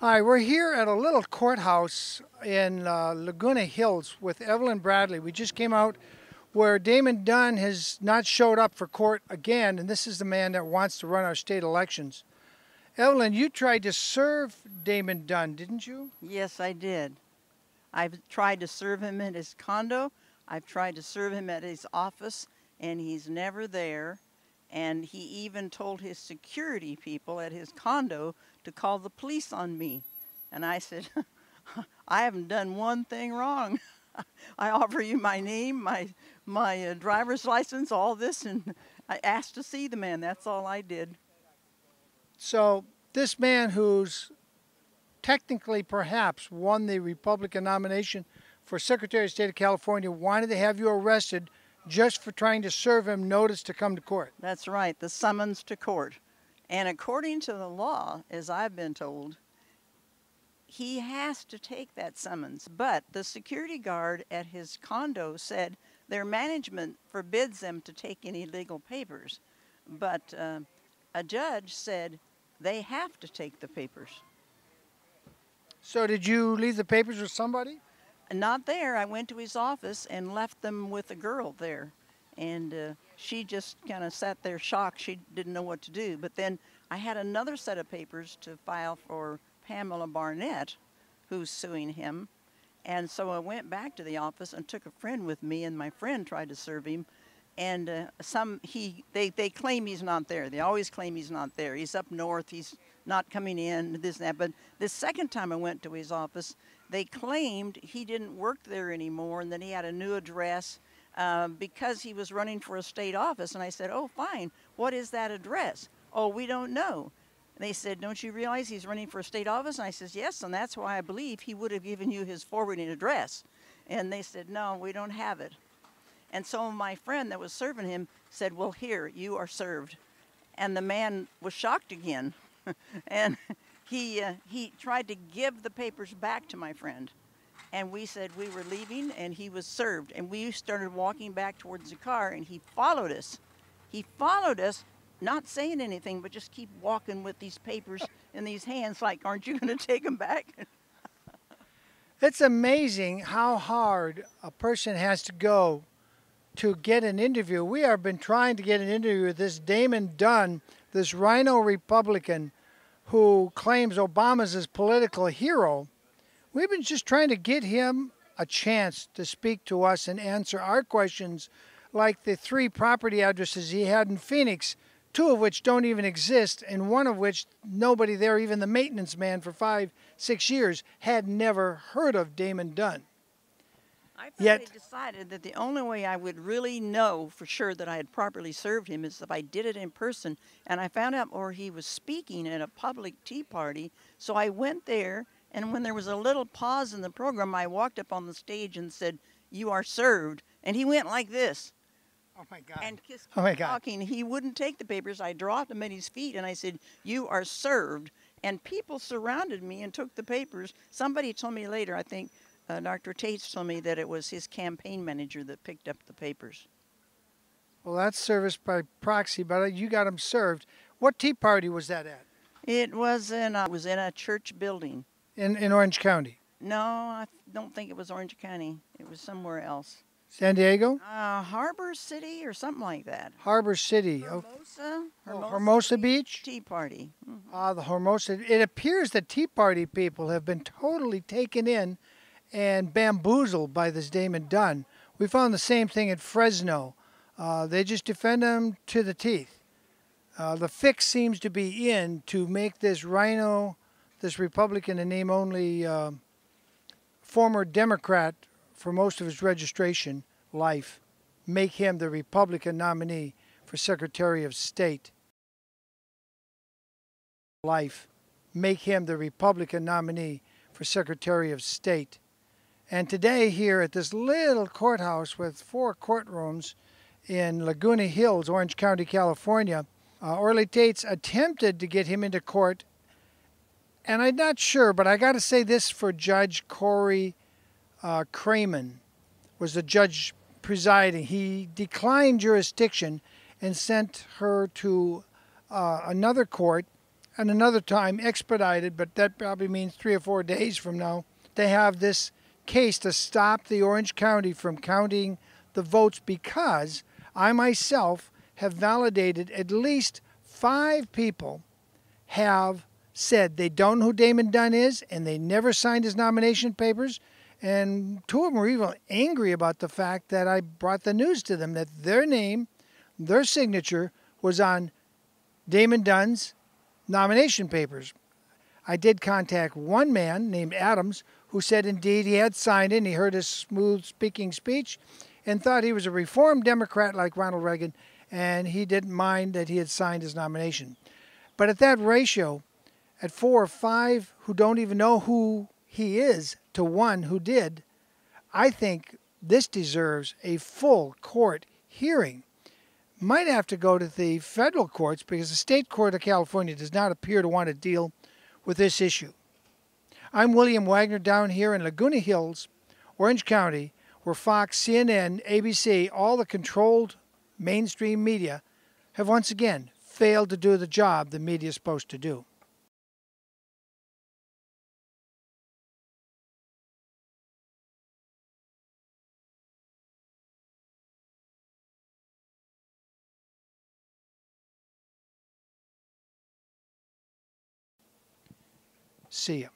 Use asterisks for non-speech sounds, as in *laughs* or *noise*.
Hi, we're here at a little courthouse in uh, Laguna Hills with Evelyn Bradley. We just came out where Damon Dunn has not showed up for court again, and this is the man that wants to run our state elections. Evelyn, you tried to serve Damon Dunn, didn't you? Yes, I did. I've tried to serve him at his condo. I've tried to serve him at his office, and he's never there. And he even told his security people at his condo to call the police on me. And I said, *laughs* I haven't done one thing wrong. *laughs* I offer you my name, my my uh, driver's license, all this, and I asked to see the man. That's all I did. So this man who's technically perhaps won the Republican nomination for Secretary of State of California wanted to have you arrested just for trying to serve him notice to come to court. That's right, the summons to court. And according to the law, as I've been told, he has to take that summons. But the security guard at his condo said their management forbids them to take any legal papers. But uh, a judge said they have to take the papers. So did you leave the papers with somebody? Not there. I went to his office and left them with a girl there. And uh, she just kind of sat there shocked. She didn't know what to do. But then I had another set of papers to file for Pamela Barnett, who's suing him. And so I went back to the office and took a friend with me, and my friend tried to serve him. And uh, some he they, they claim he's not there. They always claim he's not there. He's up north. He's not coming in. This and that. But the second time I went to his office, they claimed he didn't work there anymore, and that he had a new address um, because he was running for a state office. And I said, Oh, fine. What is that address? Oh, we don't know. And they said, Don't you realize he's running for a state office? And I says, Yes, and that's why I believe he would have given you his forwarding address. And they said, No, we don't have it. And so my friend that was serving him said, Well, here, you are served. And the man was shocked again. *laughs* and he, uh, he tried to give the papers back to my friend and we said we were leaving and he was served. And we started walking back towards the car and he followed us. He followed us not saying anything but just keep walking with these papers in these hands like aren't you going to take them back? *laughs* It's amazing how hard a person has to go to get an interview. We have been trying to get an interview with this damon dunn this Rhino republican who claims obama's his political hero We've been just trying to get him a chance to speak to us and answer our questions, like the three property addresses he had in Phoenix, two of which don't even exist, and one of which nobody there, even the maintenance man for five, six years, had never heard of Damon Dunn. I finally Yet, decided that the only way I would really know for sure that I had properly served him is if I did it in person. And I found out where he was speaking at a public tea party. So I went there and when there was a little pause in the program, I walked up on the stage and said, You are served. And he went like this. Oh my God. And just oh my God. talking. He wouldn't take the papers. I dropped them at his feet and I said, You are served. And people surrounded me and took the papers. Somebody told me later, I think uh, Dr. Taitz told me that it was his campaign manager that picked up the papers. Well, that's service by proxy, but you got them served. What tea party was that at? It was in a, was in a church building in, in Orange County? No, I don't think it was Orange County. It was somewhere else. San Diego? Uh, Harbor City or something like that. Harbor City. Hermosa? Oh, Hermosa, Hermosa Beach? Tea Party. Mm-hmm. Ah, the Hermosa. It appears that Tea Party people have been totally taken in and bamboozled by this Damon Dunn. We found the same thing at Fresno. Uh, they just defend him to the teeth. Uh, the fix seems to be in to make this rhino, this Republican in name only uh, former Democrat for most of his registration life make him the Republican nominee for Secretary of State. Life make him the Republican nominee for Secretary of State. And today, here at this little courthouse with four courtrooms in Laguna Hills, Orange County, California, uh, Orly Taitz attempted to get him into court and I'm not sure, but I got to say this for Judge Corey uh, Gramin, was the judge presiding. He declined jurisdiction and sent her to uh, another court, and another time expedited, but that probably means three or four days from now, to have this case to stop the Orange County from counting the votes because I myself have validated at least five people have said they don't know who Damon Dunn is and they never signed his nomination papers. And two of them were even angry about the fact that I brought the news to them that their name, their signature was on Damon Dunn's nomination papers. I did contact one man named Adams who said indeed he had signed in. he heard his smooth speaking speech and thought he was a reformed Democrat like Ronald Reagan and he didn't mind that he had signed his nomination. But at that ratio, at four or five who don't even know who he is to one who did, I think this deserves a full court hearing might have to go to the federal courts because the state court of California does not appear to want to deal with this issue. I'm William Wagener down here in Laguna Hills, Orange County, where Fox, CNN, ABC, all the controlled mainstream media have once again failed to do the job the media is supposed to do. See you.